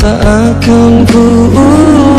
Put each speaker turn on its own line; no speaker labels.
tak akan ku ulang